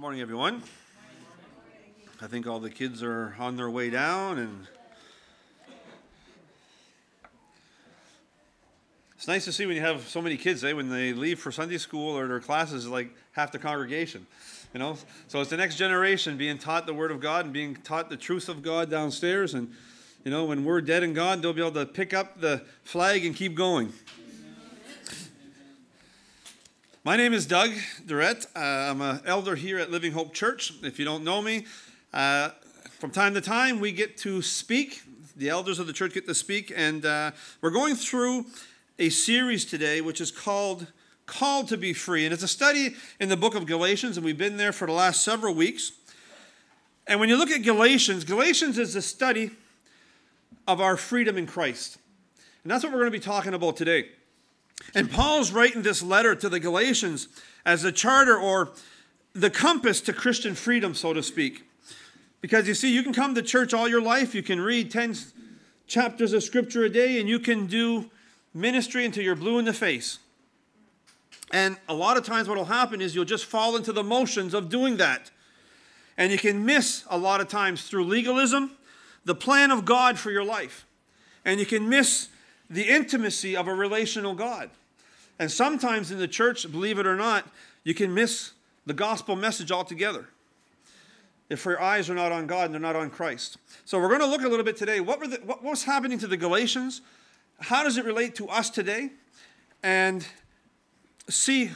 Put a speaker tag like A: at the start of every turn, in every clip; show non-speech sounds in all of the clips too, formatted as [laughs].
A: Morning, everyone. I think all the kids are on their way down, and it's nice to see when you have so many kids. Eh? When they leave for Sunday school or their classes, like half the congregation. You know, so it's the next generation being taught the Word of God and being taught the truth of God downstairs. And you know, when we're dead and gone, they'll be able to pick up the flag and keep going. My name is Doug Durrett. Uh, I'm an elder here at Living Hope Church. If you don't know me, uh, from time to time we get to speak. The elders of the church get to speak, and uh, we're going through a series today which is called Called to Be Free. And it's a study in the book of Galatians, and we've been there for the last several weeks. And when you look at Galatians, Galatians is a study of our freedom in Christ. And that's what we're going to be talking about today. And Paul's writing this letter to the Galatians as a charter or the compass to Christian freedom, so to speak. Because you see, you can come to church all your life, you can read 10 chapters of scripture a day, and you can do ministry until you're blue in the face. And a lot of times, what will happen is you'll just fall into the motions of doing that. And you can miss a lot of times through legalism the plan of God for your life. And you can miss the intimacy of a relational God. And sometimes in the church, believe it or not, you can miss the gospel message altogether if your eyes are not on God and they're not on Christ. So we're going to look a little bit today. What, were the, what was happening to the Galatians? How does it relate to us today? And see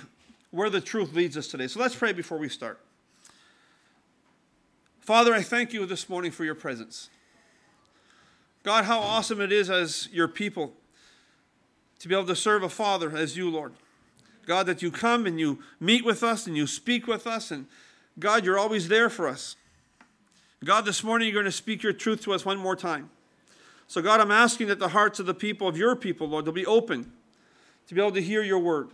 A: where the truth leads us today. So let's pray before we start. Father, I thank you this morning for your presence. God, how awesome it is as your people to be able to serve a Father as you, Lord. God, that you come and you meet with us and you speak with us, and God, you're always there for us. God, this morning you're going to speak your truth to us one more time. So, God, I'm asking that the hearts of the people, of your people, Lord, they'll be open to be able to hear your word.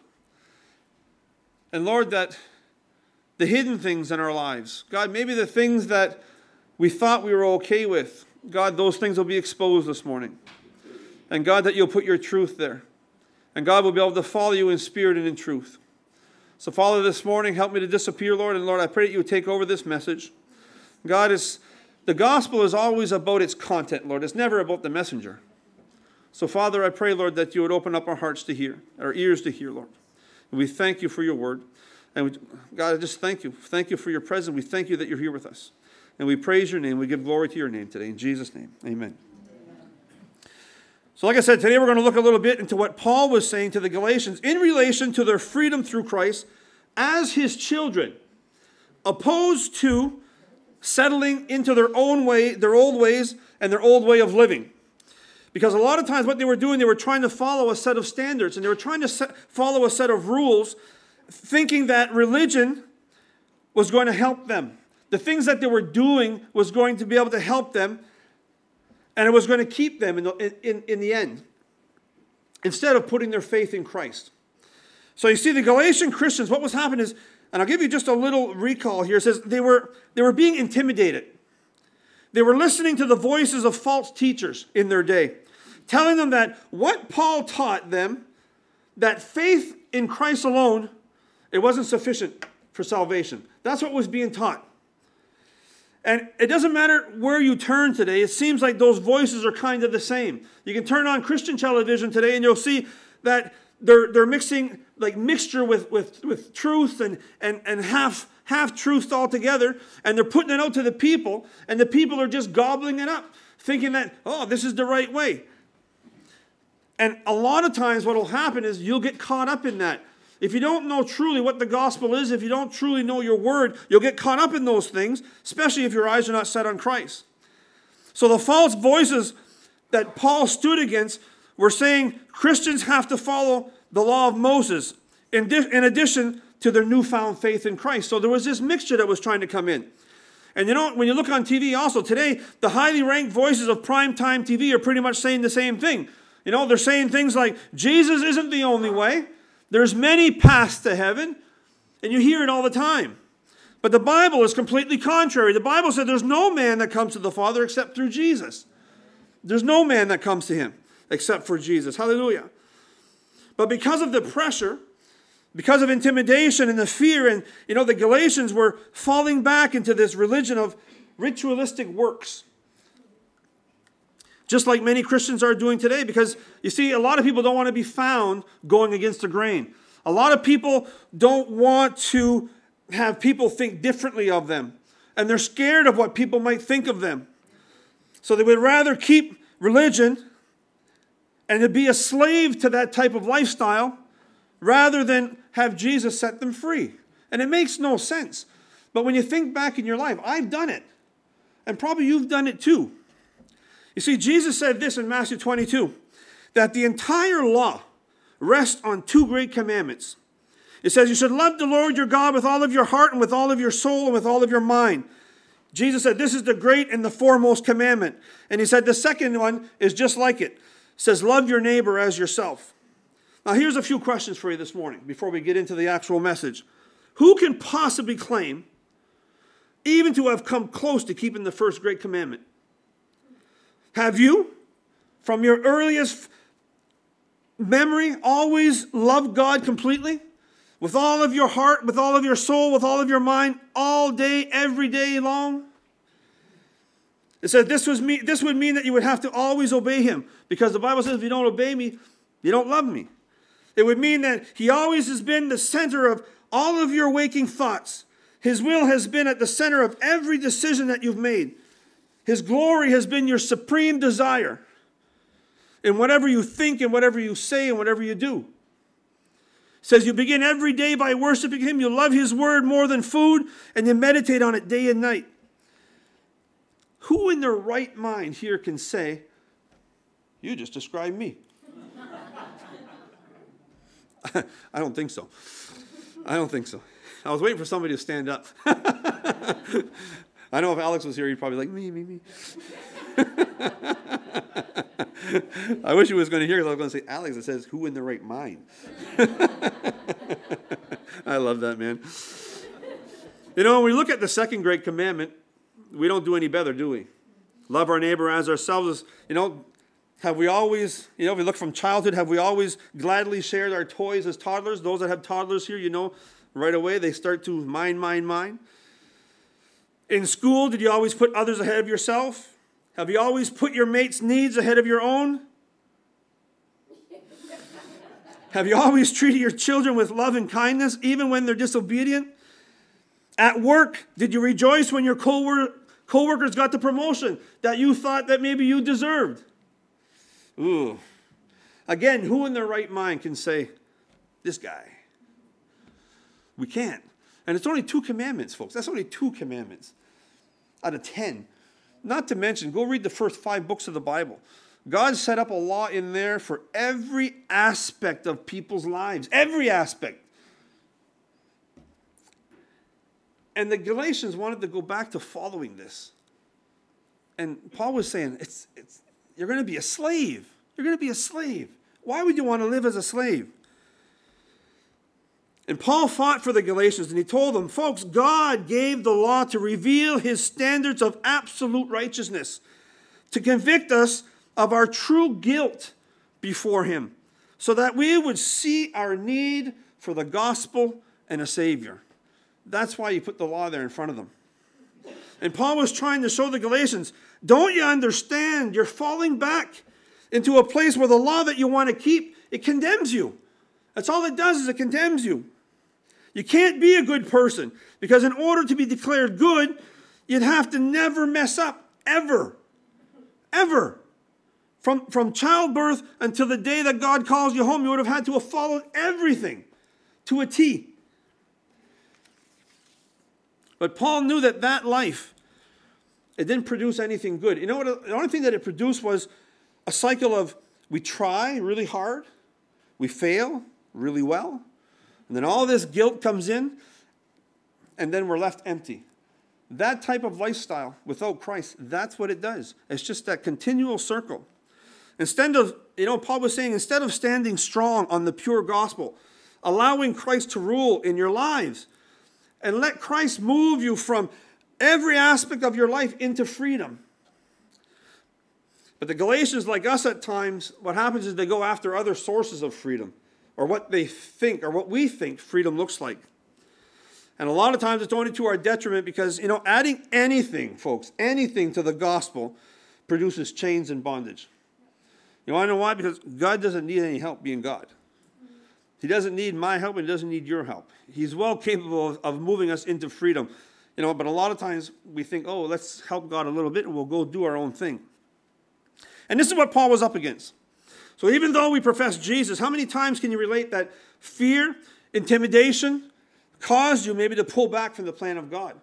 A: And, Lord, that the hidden things in our lives, God, maybe the things that we thought we were okay with, God, those things will be exposed this morning. And, God, that you'll put your truth there. And God will be able to follow you in spirit and in truth. So, Father, this morning, help me to disappear, Lord. And Lord, I pray that you would take over this message. God is the gospel is always about its content, Lord. It's never about the messenger. So, Father, I pray, Lord, that you would open up our hearts to hear, our ears to hear, Lord. And we thank you for your word. And we, God, I just thank you. Thank you for your presence. We thank you that you're here with us. And we praise your name. We give glory to your name today. In Jesus' name, amen. So, like I said, today we're going to look a little bit into what Paul was saying to the Galatians in relation to their freedom through Christ as his children, opposed to settling into their own way, their old ways, and their old way of living. Because a lot of times, what they were doing, they were trying to follow a set of standards and they were trying to set, follow a set of rules, thinking that religion was going to help them. The things that they were doing was going to be able to help them and it was going to keep them in the, in, in the end instead of putting their faith in Christ. So you see, the Galatian Christians, what was happening is, and I'll give you just a little recall here, it says they were, they were being intimidated. They were listening to the voices of false teachers in their day, telling them that what Paul taught them, that faith in Christ alone, it wasn't sufficient for salvation. That's what was being taught. And it doesn't matter where you turn today, it seems like those voices are kind of the same. You can turn on Christian television today and you'll see that they're, they're mixing like mixture with, with, with truth and, and, and half, half truth altogether, and they're putting it out to the people, and the people are just gobbling it up, thinking that, oh, this is the right way. And a lot of times, what will happen is you'll get caught up in that. If you don't know truly what the gospel is, if you don't truly know your word, you'll get caught up in those things, especially if your eyes are not set on Christ. So the false voices that Paul stood against were saying Christians have to follow the law of Moses in, di- in addition to their newfound faith in Christ. So there was this mixture that was trying to come in. And you know, when you look on TV also today, the highly ranked voices of primetime TV are pretty much saying the same thing. You know, they're saying things like, Jesus isn't the only way. There's many paths to heaven, and you hear it all the time. But the Bible is completely contrary. The Bible said there's no man that comes to the Father except through Jesus. There's no man that comes to him except for Jesus. Hallelujah. But because of the pressure because of intimidation and the fear. And, you know, the Galatians were falling back into this religion of ritualistic works. Just like many Christians are doing today, because you see, a lot of people don't want to be found going against the grain. A lot of people don't want to have people think differently of them, and they're scared of what people might think of them. So they would rather keep religion and to be a slave to that type of lifestyle rather than have Jesus set them free. And it makes no sense. But when you think back in your life, I've done it. And probably you've done it too. You see, Jesus said this in Matthew 22 that the entire law rests on two great commandments. It says, You should love the Lord your God with all of your heart and with all of your soul and with all of your mind. Jesus said, This is the great and the foremost commandment. And he said, The second one is just like it. it says, Love your neighbor as yourself. Now, here's a few questions for you this morning before we get into the actual message. Who can possibly claim even to have come close to keeping the first great commandment? Have you, from your earliest memory, always loved God completely? With all of your heart, with all of your soul, with all of your mind, all day, every day long? It said this, was me, this would mean that you would have to always obey him because the Bible says if you don't obey me, you don't love me. It would mean that He always has been the center of all of your waking thoughts. His will has been at the center of every decision that you've made. His glory has been your supreme desire in whatever you think and whatever you say and whatever you do. It says you begin every day by worshiping Him, you love His word more than food, and you meditate on it day and night. Who in their right mind here can say, You just described me? [laughs] I don't think so. I don't think so. I was waiting for somebody to stand up. [laughs] I know if Alex was here, he'd probably be like, me, me, me. [laughs] I wish he was going to hear because I was going to say, Alex, it says, who in the right mind? [laughs] I love that, man. You know, when we look at the second great commandment, we don't do any better, do we? Love our neighbor as ourselves. You know, have we always, you know, if we look from childhood, have we always gladly shared our toys as toddlers? Those that have toddlers here, you know, right away they start to mine, mine, mine. In school, did you always put others ahead of yourself? Have you always put your mate's needs ahead of your own? have you always treated your children with love and kindness, even when they're disobedient? At work, did you rejoice when your co-workers got the promotion that you thought that maybe you deserved? Ooh. Again, who in their right mind can say, this guy? We can't. And it's only two commandments, folks. That's only two commandments out of ten. Not to mention, go read the first five books of the Bible. God set up a law in there for every aspect of people's lives, every aspect. And the Galatians wanted to go back to following this. And Paul was saying, it's, it's, you're going to be a slave. You're going to be a slave. Why would you want to live as a slave? And Paul fought for the Galatians and he told them, folks, God gave the law to reveal his standards of absolute righteousness, to convict us of our true guilt before him, so that we would see our need for the gospel and a Savior. That's why he put the law there in front of them. And Paul was trying to show the Galatians don't you understand? You're falling back into a place where the law that you want to keep, it condemns you. That's all it does is it condemns you. You can't be a good person because in order to be declared good, you'd have to never mess up ever. Ever. From, from childbirth until the day that God calls you home, you would have had to have followed everything to a T. But Paul knew that that life it didn't produce anything good. You know what? The only thing that it produced was a cycle of we try really hard, we fail really well, and then all this guilt comes in, and then we're left empty. That type of lifestyle without Christ, that's what it does. It's just that continual circle. Instead of, you know, Paul was saying, instead of standing strong on the pure gospel, allowing Christ to rule in your lives, and let Christ move you from every aspect of your life into freedom. But the Galatians, like us at times, what happens is they go after other sources of freedom. Or what they think or what we think freedom looks like. And a lot of times it's only to our detriment because, you know, adding anything, folks, anything to the gospel produces chains and bondage. You want to know why? Because God doesn't need any help being God. He doesn't need my help and he doesn't need your help. He's well capable of, of moving us into freedom. You know, but a lot of times we think, oh, let's help God a little bit and we'll go do our own thing. And this is what Paul was up against. So even though we profess Jesus, how many times can you relate that fear, intimidation, caused you maybe to pull back from the plan of God.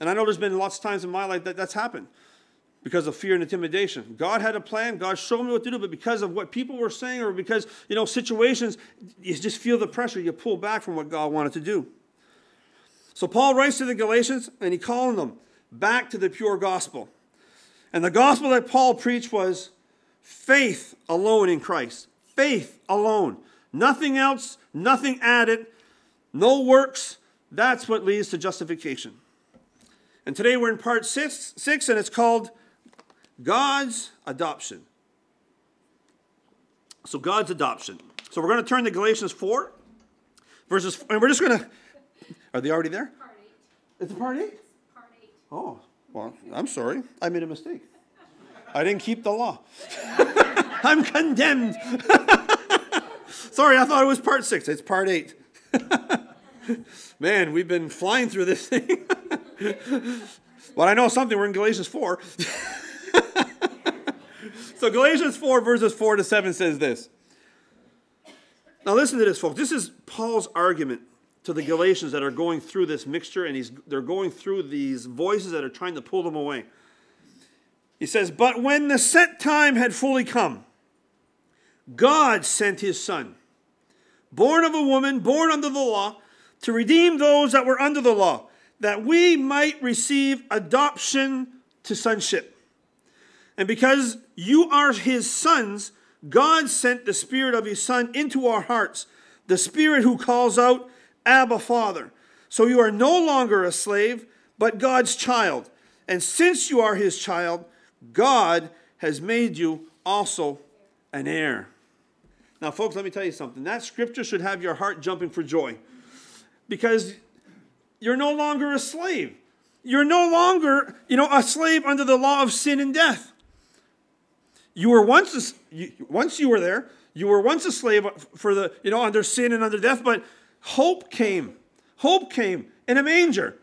A: And I know there's been lots of times in my life that that's happened because of fear and intimidation. God had a plan, God showed me what to do, but because of what people were saying or because, you know, situations, you just feel the pressure, you pull back from what God wanted to do. So Paul writes to the Galatians and he calling them back to the pure gospel. And the gospel that Paul preached was faith alone in Christ. Faith alone. Nothing else, nothing added, no works, that's what leads to justification. And today we're in part six, six and it's called God's adoption. So, God's adoption. So, we're going to turn to Galatians 4, verses, and we're just going to, are they already there? Part eight. Is it part eight? Part eight. Oh, well, I'm sorry. I made a mistake. I didn't keep the law. [laughs] I'm condemned. [laughs] sorry, I thought it was part six. It's part eight. [laughs] Man, we've been flying through this thing. but I know something. We're in Galatians 4. so, Galatians 4, verses 4 to 7 says this. Now, listen to this, folks. This is Paul's argument to the Galatians that are going through this mixture, and he's, they're going through these voices that are trying to pull them away. He says, But when the set time had fully come, God sent his son born of a woman, born under the law, to redeem those that were under the law, that we might receive adoption to sonship. And because you are his sons, God sent the Spirit of his Son into our hearts, the Spirit who calls out, Abba, Father. So you are no longer a slave, but God's child. And since you are his child, God has made you also an heir. Now, folks, let me tell you something. That scripture should have your heart jumping for joy because you're no longer a slave. You're no longer, you know, a slave under the law of sin and death. You were once, a, you, once you were there, you were once a slave for the, you know, under sin and under death, but hope came. Hope came in a manger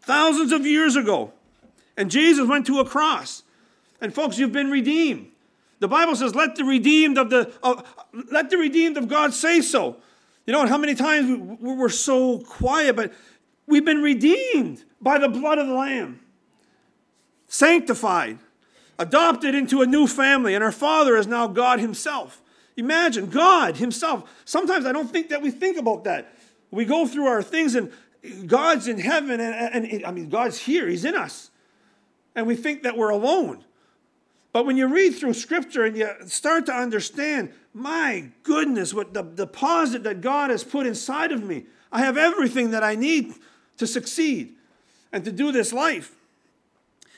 A: thousands of years ago. And Jesus went to a cross. And folks, you've been redeemed. The Bible says, "Let the redeemed of the let the redeemed of God say so." You know, how many times we, we're so quiet, but we've been redeemed by the blood of the Lamb, sanctified, adopted into a new family, and our Father is now God Himself. Imagine God Himself. Sometimes I don't think that we think about that. We go through our things, and God's in heaven, and, and I mean, God's here, He's in us. And we think that we're alone. But when you read through scripture and you start to understand, my goodness, what the deposit that God has put inside of me, I have everything that I need to succeed and to do this life.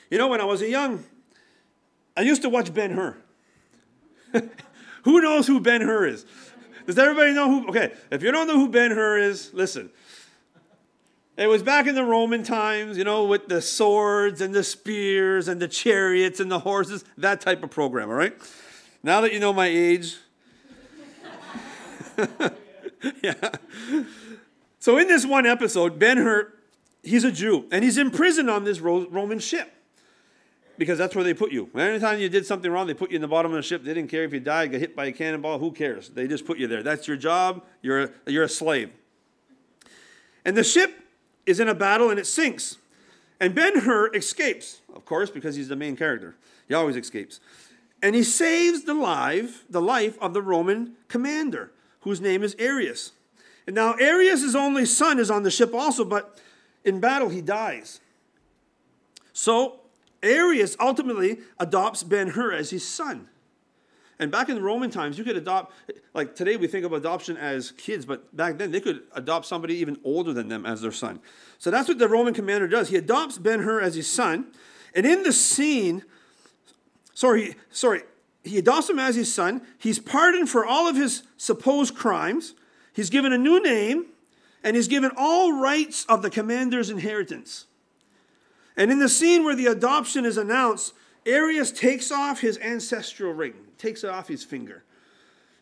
A: You know, when I was a young, I used to watch Ben Hur. [laughs] who knows who Ben Hur is? Does everybody know who? Okay, if you don't know who Ben Hur is, listen. It was back in the Roman times, you know, with the swords and the spears and the chariots and the horses, that type of program, all right? Now that you know my age. [laughs] yeah. So in this one episode, Ben Hur, he's a Jew, and he's imprisoned on this Roman ship because that's where they put you. Anytime you did something wrong, they put you in the bottom of the ship. They didn't care if you died, got hit by a cannonball, who cares? They just put you there. That's your job. You're a, you're a slave. And the ship is in a battle and it sinks. And Ben Hur escapes, of course, because he's the main character. He always escapes. And he saves the life, the life of the Roman commander, whose name is Arrius. And now Arrius' only son is on the ship also, but in battle he dies. So Arrius ultimately adopts Ben Hur as his son. And back in the Roman times, you could adopt, like today we think of adoption as kids, but back then they could adopt somebody even older than them as their son. So that's what the Roman commander does. He adopts Ben Hur as his son. And in the scene, sorry, sorry, he adopts him as his son. He's pardoned for all of his supposed crimes. He's given a new name, and he's given all rights of the commander's inheritance. And in the scene where the adoption is announced, Arrius takes off his ancestral ring, takes it off his finger.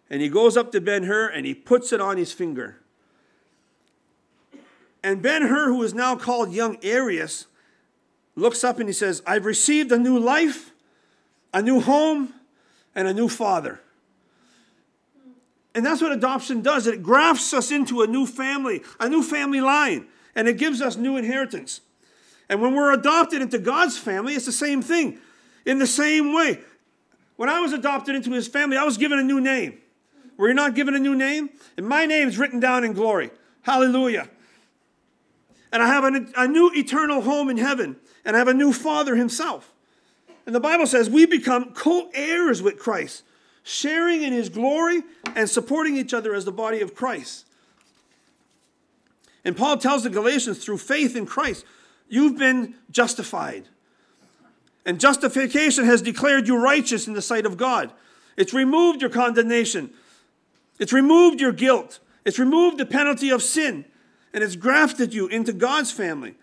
A: And he goes up to Ben Hur and he puts it on his finger. And Ben Hur, who is now called young Arrius, looks up and he says, I've received a new life, a new home, and a new father. And that's what adoption does. It grafts us into a new family, a new family line, and it gives us new inheritance. And when we're adopted into God's family, it's the same thing. In the same way, when I was adopted into his family, I was given a new name. Were you not given a new name? And my name is written down in glory. Hallelujah. And I have a, a new eternal home in heaven, and I have a new Father himself. And the Bible says we become co heirs with Christ, sharing in his glory and supporting each other as the body of Christ. And Paul tells the Galatians through faith in Christ, you've been justified. And justification has declared you righteous in the sight of God. It's removed your condemnation. It's removed your guilt. It's removed the penalty of sin. And it's grafted you into God's family.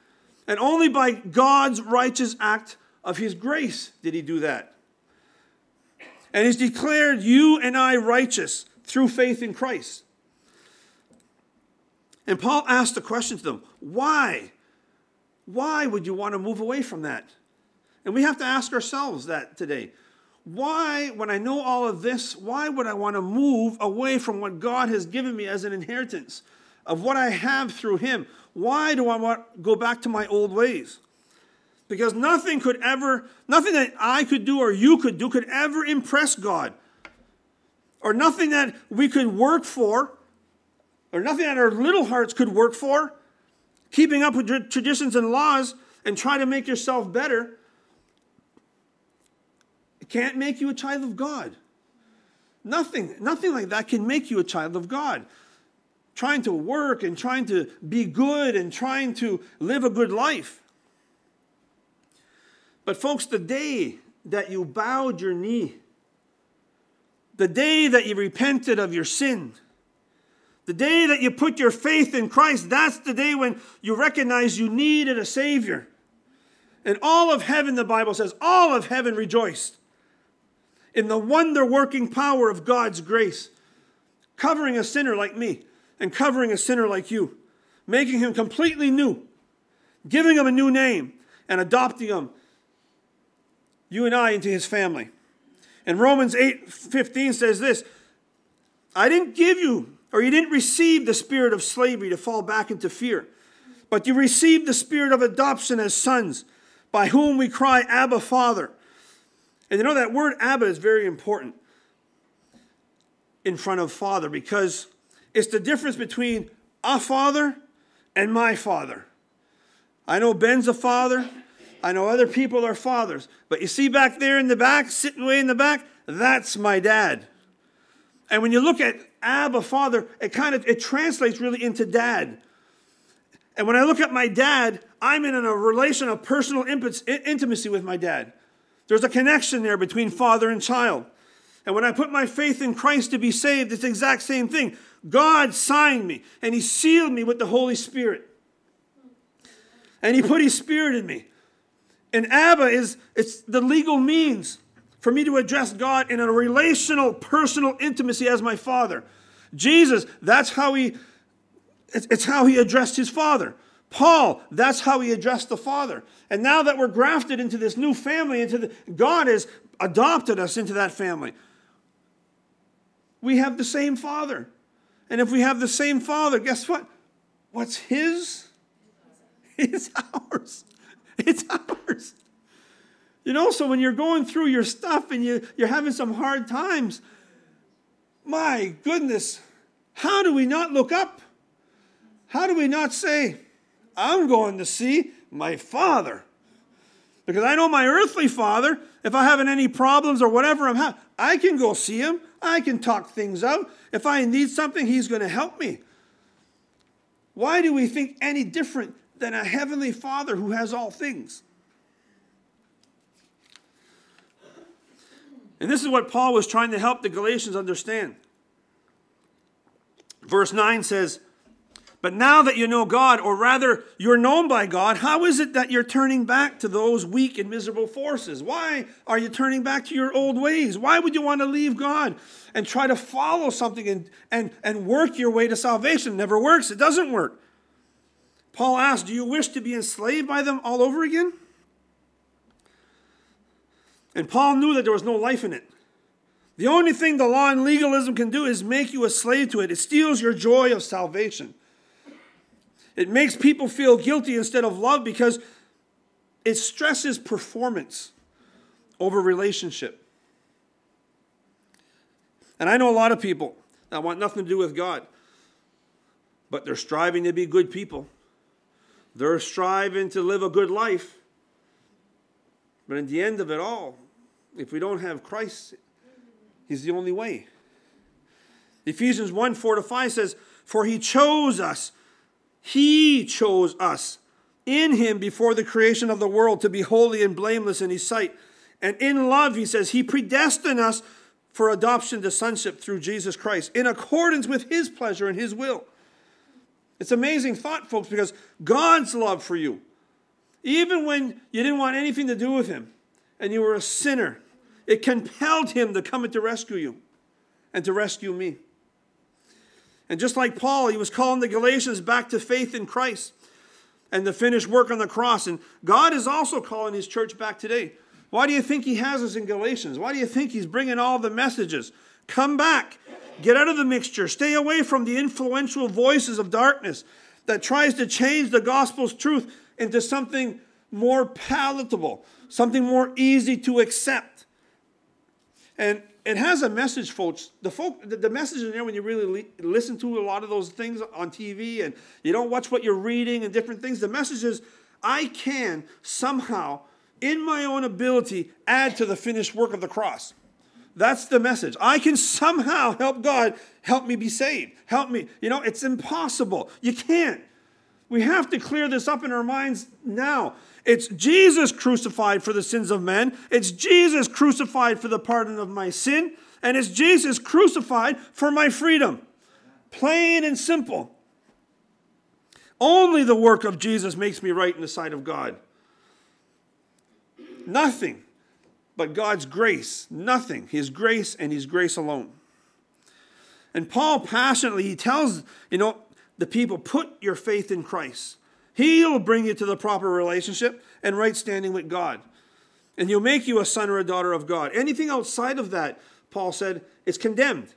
A: And only by God's righteous act of His grace did He do that. And He's declared you and I righteous through faith in Christ. And Paul asked the question to them why? Why would you want to move away from that? And we have to ask ourselves that today. Why, when I know all of this, why would I want to move away from what God has given me as an inheritance of what I have through Him? Why do I want to go back to my old ways? Because nothing could ever, nothing that I could do or you could do could ever impress God. Or nothing that we could work for, or nothing that our little hearts could work for, keeping up with traditions and laws and try to make yourself better can't make you a child of God. Nothing, nothing like that can make you a child of God. Trying to work and trying to be good and trying to live a good life. But, folks, the day that you bowed your knee, the day that you repented of your sin, the day that you put your faith in Christ, that's the day when you recognize you needed a Savior. And all of heaven, the Bible says, all of heaven rejoiced in the wonder working power of God's grace, covering a sinner like me and covering a sinner like you, making him completely new, giving him a new name, and adopting him, you and I, into his family. And Romans 8 15 says this I didn't give you, or you didn't receive the spirit of slavery to fall back into fear, but you received the spirit of adoption as sons, by whom we cry, Abba, Father. And you know that word Abba is very important in front of father because it's the difference between a father and my father. I know Ben's a father. I know other people are fathers. But you see back there in the back, sitting way in the back, that's my dad. And when you look at Abba, father, it kind of it translates really into dad. And when I look at my dad, I'm in a relation of personal intimacy with my dad. There's a connection there between father and child. And when I put my faith in Christ to be saved, it's the exact same thing. God signed me and He sealed me with the Holy Spirit. And He put His Spirit in me. And Abba is it's the legal means for me to address God in a relational, personal intimacy as my Father. Jesus, that's how He it's how He addressed His Father. Paul, that's how he addressed the Father. And now that we're grafted into this new family, into the, God has adopted us into that family. We have the same Father. And if we have the same Father, guess what? What's His? It's ours. It's ours. You know, so when you're going through your stuff and you, you're having some hard times, my goodness, how do we not look up? How do we not say, I'm going to see my father. Because I know my earthly father, if I'm having any problems or whatever I'm having, I can go see him. I can talk things out. If I need something, he's going to help me. Why do we think any different than a heavenly father who has all things? And this is what Paul was trying to help the Galatians understand. Verse 9 says, But now that you know God, or rather you're known by God, how is it that you're turning back to those weak and miserable forces? Why are you turning back to your old ways? Why would you want to leave God and try to follow something and, and, and work your way to salvation? It never works, it doesn't work. Paul asked, Do you wish to be enslaved by them all over again? And Paul knew that there was no life in it. The only thing the law and legalism can do is make you a slave to it. It steals your joy of salvation. It makes people feel guilty instead of love because it stresses performance over relationship. And I know a lot of people that want nothing to do with God, but they're striving to be good people. They're striving to live a good life. But in the end of it all, if we don't have Christ He's the only way. Ephesians 1 4 to 5 says, For he chose us, he chose us in him before the creation of the world to be holy and blameless in his sight. And in love, he says, he predestined us for adoption to sonship through Jesus Christ in accordance with his pleasure and his will. It's amazing thought, folks, because God's love for you, even when you didn't want anything to do with him and you were a sinner, it compelled him to come and to rescue you and to rescue me. And just like Paul, he was calling the Galatians back to faith in Christ and the finished work on the cross. And God is also calling his church back today. Why do you think he has us in Galatians? Why do you think he's bringing all the messages? Come back. Get out of the mixture. Stay away from the influential voices of darkness that tries to change the gospel's truth into something more palatable, something more easy to accept. And it has a message, folks. The, folk, the, the message in there when you really listen to a lot of those things on TV and you don't watch what you're reading and different things. The message is, I can somehow, in my own ability, add to the finished work of the cross. That's the message. I can somehow help God help me be saved. Help me. You know, it's impossible. You can't. We have to clear this up in our minds now. It's Jesus crucified for the sins of men. It's Jesus crucified for the pardon of my sin. And it's Jesus crucified for my freedom. Plain and simple. Only the work of Jesus makes me right in the sight of God. Nothing but God's grace. Nothing. His grace and His grace alone. And Paul passionately, he tells, you know, the people, put your faith in Christ. He'll bring you to the proper relationship and right standing with God. And he'll make you a son or a daughter of God. Anything outside of that, Paul said, is condemned.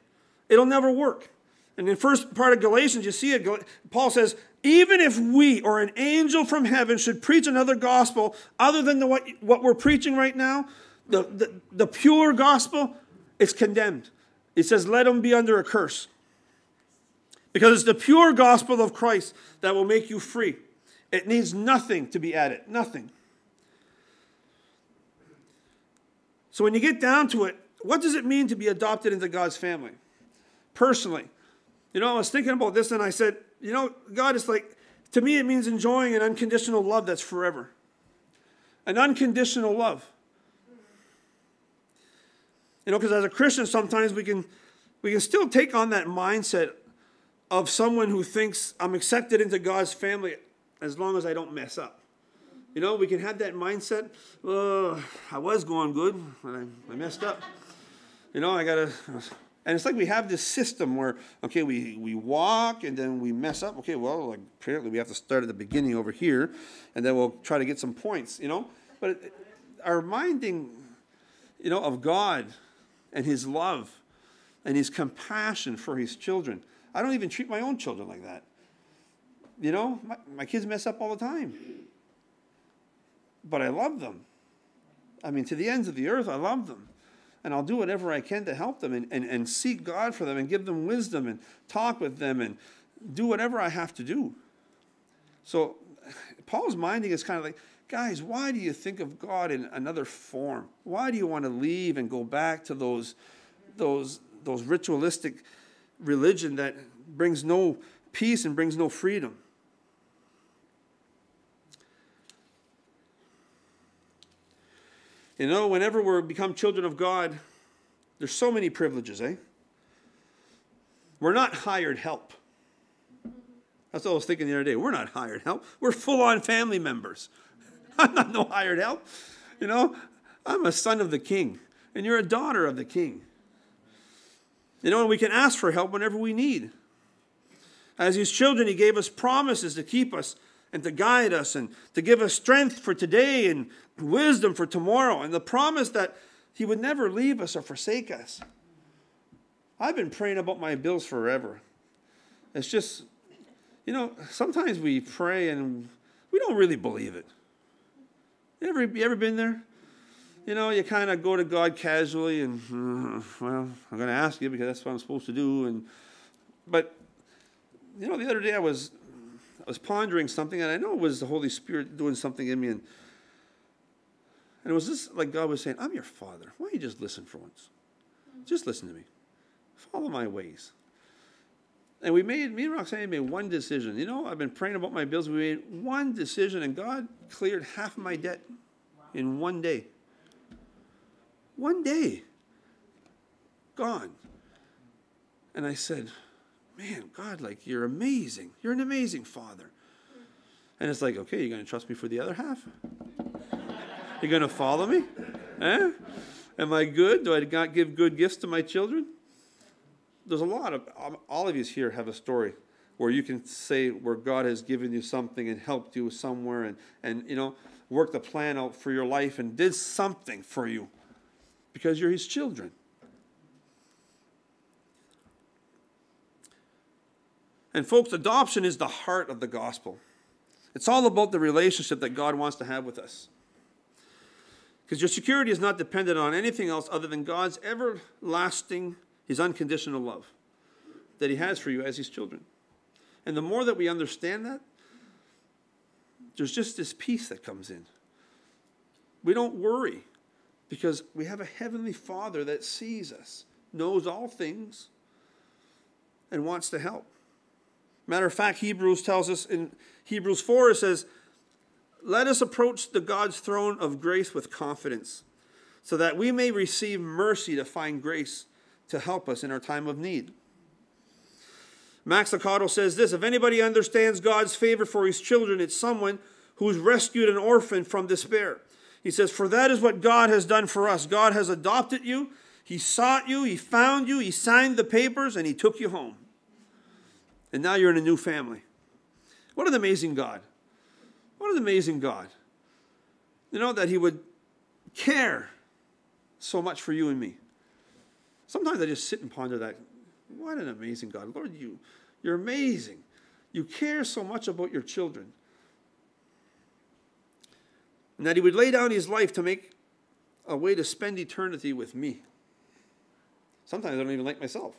A: It'll never work. And in the first part of Galatians, you see it, Paul says, even if we or an angel from heaven should preach another gospel other than the, what, what we're preaching right now, the, the, the pure gospel, it's condemned. It says, let them be under a curse. Because it's the pure gospel of Christ that will make you free. It needs nothing to be added, nothing. So when you get down to it, what does it mean to be adopted into God's family? Personally, you know, I was thinking about this and I said, you know, God is like, to me, it means enjoying an unconditional love that's forever. An unconditional love. You know, because as a Christian, sometimes we can we can still take on that mindset of someone who thinks I'm accepted into God's family as long as I don't mess up. You know, we can have that mindset. Oh, I was going good, I, I messed up. You know, I gotta. And it's like we have this system where, okay, we, we walk and then we mess up. Okay, well, like apparently we have to start at the beginning over here, and then we'll try to get some points. You know, but our minding, you know, of God and His love and His compassion for His children. I don't even treat my own children like that. You know, my, my kids mess up all the time. But I love them. I mean, to the ends of the earth, I love them. And I'll do whatever I can to help them and, and, and seek God for them and give them wisdom and talk with them and do whatever I have to do. So Paul's minding is kind of like, guys, why do you think of God in another form? Why do you want to leave and go back to those, those, those ritualistic religion that brings no peace and brings no freedom? You know, whenever we become children of God, There's so many privileges, eh? We're not hired help. That's what I was thinking the other day. We're not hired help. We're full on family members. [laughs] I'm not no hired help. You know, I'm a son of the king, and you're a daughter of the king. You know, and we can ask for help whenever we need. As his children, he gave us promises to keep us and to guide us and to give us strength for today and wisdom for tomorrow, and the promise that he would never leave us or forsake us. I've been praying about my bills forever. It's just, you know, sometimes we pray and we don't really believe it. You ever, you ever been there? You know, you kind of go to God casually and, uh, well, I'm going to ask you because that's what I'm supposed to do. And, but, you know, the other day I was, I was pondering something and I know it was the Holy Spirit doing something in me. And, and it was just like God was saying, I'm your father. Why don't you just listen for once? Just listen to me. Follow my ways. And we made, me and Roxanne made one decision. You know, I've been praying about my bills. We made one decision, and God cleared half of my debt in one day. One day. Gone. And I said, Man, God, like, you're amazing. You're an amazing father. And it's like, okay, you're going to trust me for the other half? You're going to follow me? Eh? Am I good? Do I not give good gifts to my children? there's a lot of all of you here have a story where you can say where God has given you something and helped you somewhere and, and you know worked a plan out for your life and did something for you because you're his children. And folks, adoption is the heart of the gospel. It's all about the relationship that God wants to have with us. Because your security is not dependent on anything else other than God's everlasting his unconditional love that he has for you as his children. And the more that we understand that, there's just this peace that comes in. We don't worry because we have a heavenly Father that sees us, knows all things, and wants to help. Matter of fact, Hebrews tells us in Hebrews 4, it says, Let us approach the God's throne of grace with confidence, so that we may receive mercy to find grace to help us in our time of need. Max Lucado says this If anybody understands God's favor for his children, it's someone who's rescued an orphan from despair. He says, For that is what God has done for us. God has adopted you, He sought you, He found you, He signed the papers, and He took you home. And now you're in a new family. What an amazing God. What an amazing God. You know, that He would care so much for you and me. Sometimes I just sit and ponder that. What an amazing God. Lord, you, you're amazing. You care so much about your children. And that He would lay down His life to make a way to spend eternity with me. Sometimes I don't even like myself.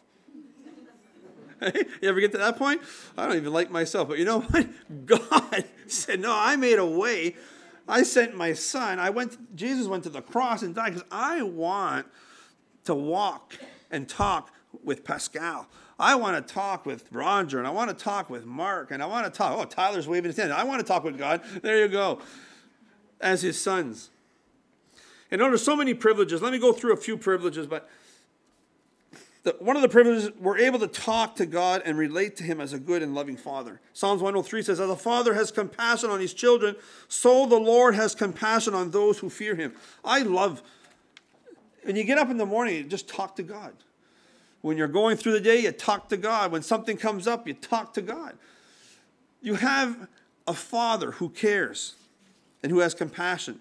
A: [laughs] you ever get to that point? I don't even like myself. But you know what? [laughs] God said, No, I made a way. I sent my son. I went, Jesus went to the cross and died because I want to walk and talk with Pascal. I want to talk with Roger, and I want to talk with Mark, and I want to talk. Oh, Tyler's waving his hand. I want to talk with God. There you go. As his sons. And under so many privileges, let me go through a few privileges, but the, one of the privileges, we're able to talk to God and relate to Him as a good and loving Father. Psalms 103 says, As a father has compassion on his children, so the Lord has compassion on those who fear Him. I love when you get up in the morning, just talk to God. When you're going through the day, you talk to God. When something comes up, you talk to God. You have a father who cares and who has compassion.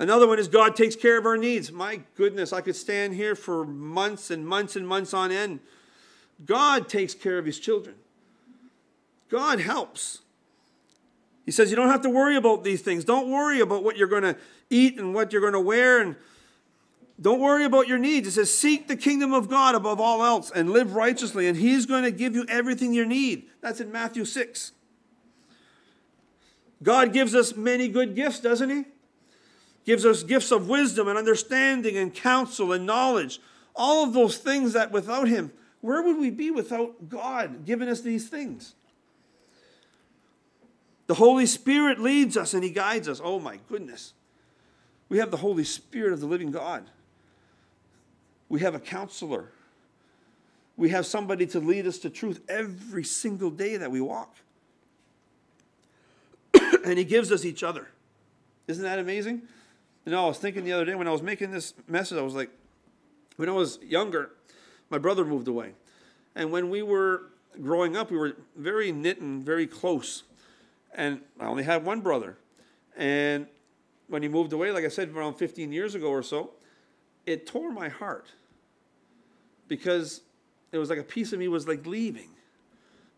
A: Another one is God takes care of our needs. My goodness, I could stand here for months and months and months on end. God takes care of his children. God helps. He says you don't have to worry about these things. Don't worry about what you're going to eat and what you're going to wear and don't worry about your needs. It says, Seek the kingdom of God above all else and live righteously, and He's going to give you everything you need. That's in Matthew 6. God gives us many good gifts, doesn't He? Gives us gifts of wisdom and understanding and counsel and knowledge. All of those things that without Him, where would we be without God giving us these things? The Holy Spirit leads us and He guides us. Oh my goodness. We have the Holy Spirit of the living God. We have a counselor. We have somebody to lead us to truth every single day that we walk. And He gives us each other. Isn't that amazing? You know, I was thinking the other day when I was making this message, I was like, when I was younger, my brother moved away. And when we were growing up, we were very knit and very close. And I only had one brother. And when he moved away, like I said, around 15 years ago or so, it tore my heart because it was like a piece of me was like leaving.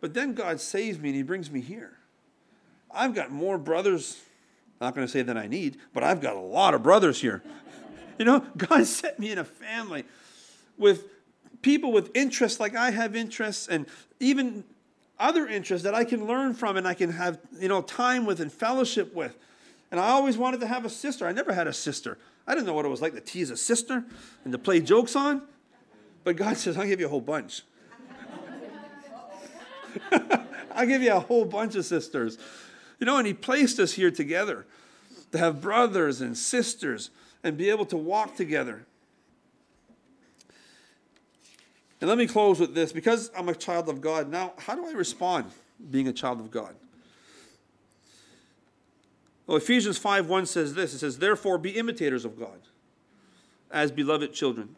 A: But then God saves me and He brings me here. I've got more brothers, not going to say that I need, but I've got a lot of brothers here. [laughs] you know, God [laughs] set me in a family with people with interests like I have interests and even other interests that I can learn from and I can have, you know, time with and fellowship with. And I always wanted to have a sister. I never had a sister. I didn't know what it was like to tease a sister and to play jokes on. But God [laughs] says, I'll give you a whole bunch. I'll give you a whole bunch of sisters. You know, and He placed us here together to have brothers and sisters and be able to walk together. And let me close with this because I'm a child of God. Now, how do I respond being a child of God? Well, Ephesians 5 1 says this it says, Therefore, be imitators of God as beloved children.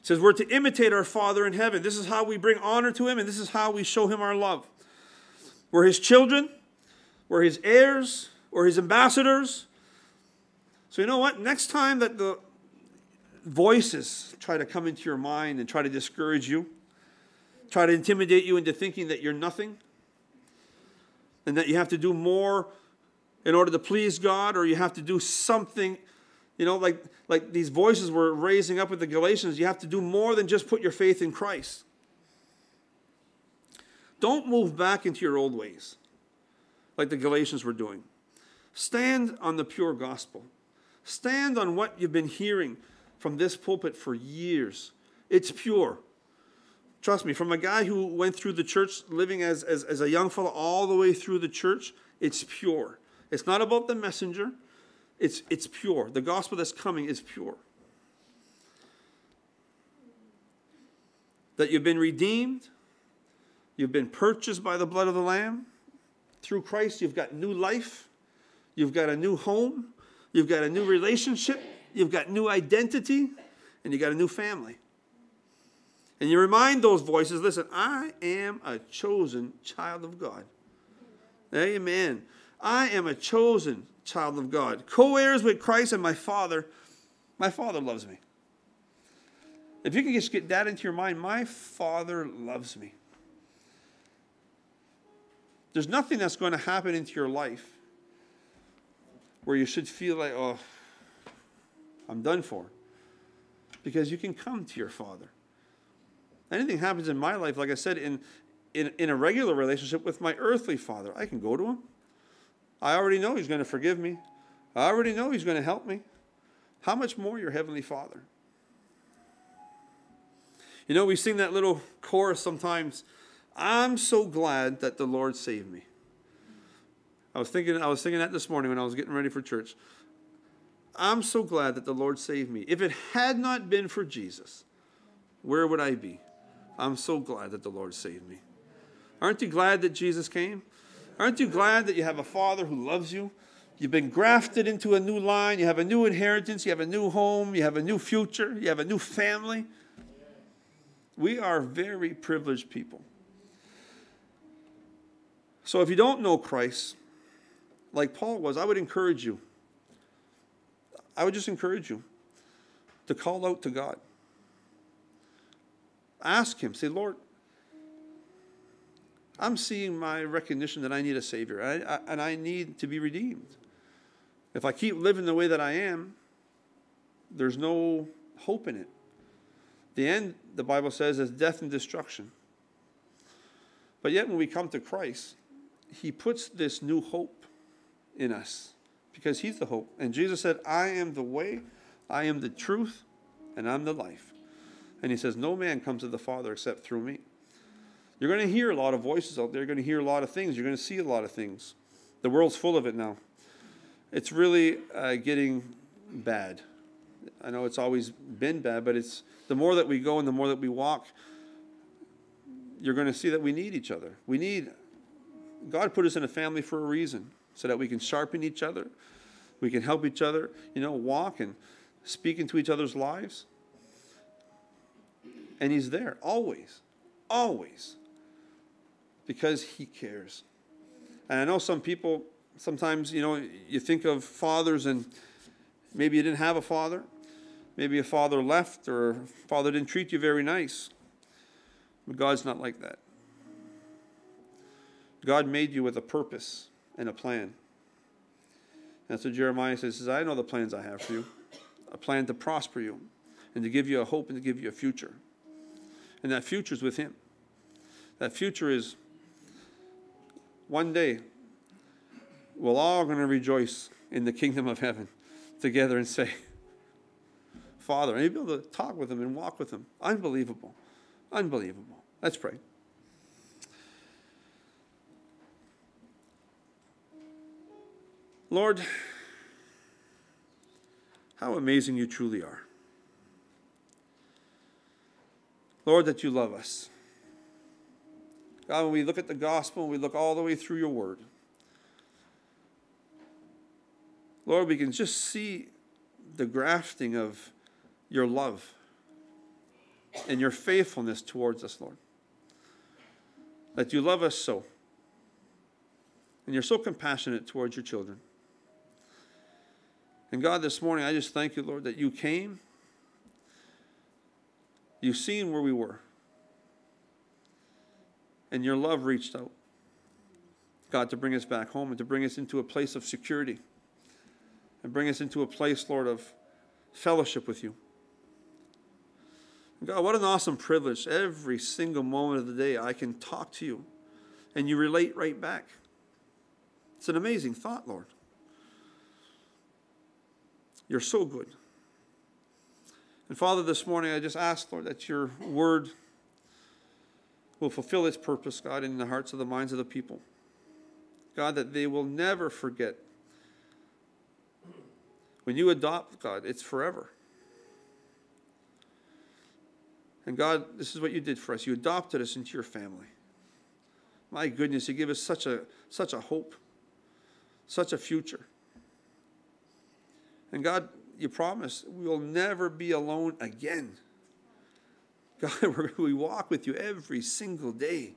A: It says, We're to imitate our Father in heaven. This is how we bring honor to Him, and this is how we show Him our love. We're His children, we're His heirs, we're His ambassadors. So, you know what? Next time that the voices try to come into your mind and try to discourage you, try to intimidate you into thinking that you're nothing, and that you have to do more in order to please God, or you have to do something, you know, like, like these voices were raising up with the Galatians, you have to do more than just put your faith in Christ. Don't move back into your old ways like the Galatians were doing. Stand on the pure gospel. Stand on what you've been hearing from this pulpit for years. It's pure. Trust me, from a guy who went through the church, living as, as, as a young fellow all the way through the church, it's pure. It's not about the messenger, it's, it's pure. The gospel that's coming is pure. That you've been redeemed, you've been purchased by the blood of the Lamb. Through Christ, you've got new life, you've got a new home, you've got a new relationship, you've got new identity, and you got a new family. And you remind those voices listen, I am a chosen child of God. Amen. I am a chosen child of God, co heirs with Christ and my Father. My Father loves me. If you can just get that into your mind, my Father loves me. There's nothing that's going to happen into your life where you should feel like, oh, I'm done for. Because you can come to your Father. Anything happens in my life, like I said, in, in, in a regular relationship with my earthly father, I can go to him. I already know He's going to forgive me. I already know He's going to help me. How much more your Heavenly Father? You know, we sing that little chorus sometimes. I'm so glad that the Lord saved me. I was thinking, I was singing that this morning when I was getting ready for church. I'm so glad that the Lord saved me. If it had not been for Jesus, where would I be? I'm so glad that the Lord saved me. Aren't you glad that Jesus came? Aren't you glad that you have a father who loves you? You've been grafted into a new line. You have a new inheritance. You have a new home. You have a new future. You have a new family. We are very privileged people. So if you don't know Christ, like Paul was, I would encourage you. I would just encourage you to call out to God. Ask Him, say, Lord, I'm seeing my recognition that I need a Savior I, I, and I need to be redeemed. If I keep living the way that I am, there's no hope in it. The end, the Bible says, is death and destruction. But yet, when we come to Christ, He puts this new hope in us because He's the hope. And Jesus said, I am the way, I am the truth, and I'm the life. And He says, No man comes to the Father except through me. You're going to hear a lot of voices out there. You're going to hear a lot of things. You're going to see a lot of things. The world's full of it now. It's really uh, getting bad. I know it's always been bad, but it's the more that we go and the more that we walk, you're going to see that we need each other. We need, God put us in a family for a reason so that we can sharpen each other. We can help each other, you know, walk and speak into each other's lives. And He's there always, always, because He cares. And I know some people, sometimes, you know, you think of fathers and maybe you didn't have a father. Maybe a father left or father didn't treat you very nice. But God's not like that. God made you with a purpose and a plan. That's what Jeremiah says, says, I know the plans I have for you. A plan to prosper you and to give you a hope and to give you a future. And that future is with him. That future is one day we're all going to rejoice in the kingdom of heaven together and say, Father, and you'll be able to talk with him and walk with him. Unbelievable. Unbelievable. Let's pray. Lord, how amazing you truly are. Lord, that you love us. God, when we look at the gospel, we look all the way through your word. Lord, we can just see the grafting of your love and your faithfulness towards us, Lord. That you love us so. And you're so compassionate towards your children. And God, this morning, I just thank you, Lord, that you came. You've seen where we were. And your love reached out. God, to bring us back home and to bring us into a place of security. And bring us into a place, Lord, of fellowship with you. God, what an awesome privilege. Every single moment of the day, I can talk to you and you relate right back. It's an amazing thought, Lord. You're so good. And Father, this morning I just ask, Lord, that your word will fulfill its purpose, God, in the hearts of the minds of the people. God, that they will never forget. When you adopt, God, it's forever. And God, this is what you did for us. You adopted us into your family. My goodness, you give us such a such a hope, such a future. And God, you promise we will never be alone again. God, [laughs] we walk with you every single day.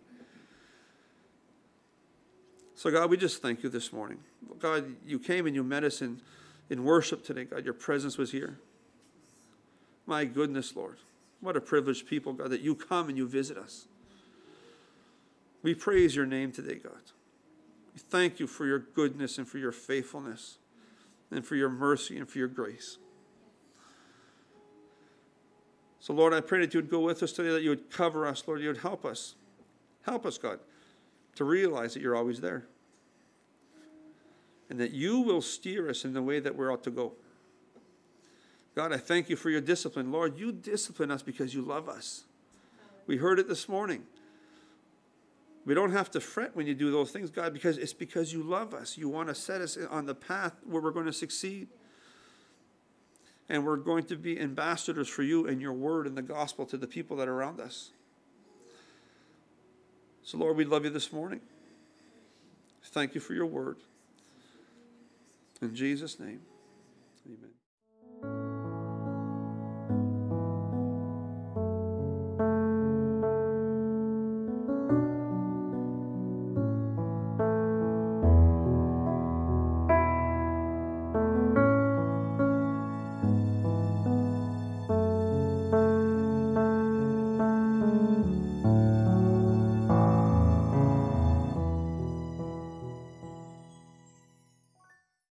A: So, God, we just thank you this morning. God, you came and you met us in, in worship today. God, your presence was here. My goodness, Lord. What a privileged people, God, that you come and you visit us. We praise your name today, God. We thank you for your goodness and for your faithfulness and for your mercy and for your grace. So, Lord, I pray that you would go with us today, that you would cover us, Lord, you would help us. Help us, God, to realize that you're always there. And that you will steer us in the way that we're ought to go. God, I thank you for your discipline. Lord, you discipline us because you love us. We heard it this morning. We don't have to fret when you do those things, God, because it's because you love us. You want to set us on the path where we're going to succeed. And we're going to be ambassadors for you and your word and the gospel to the people that are around us. So, Lord, we love you this morning. Thank you for your word. In Jesus' name, amen.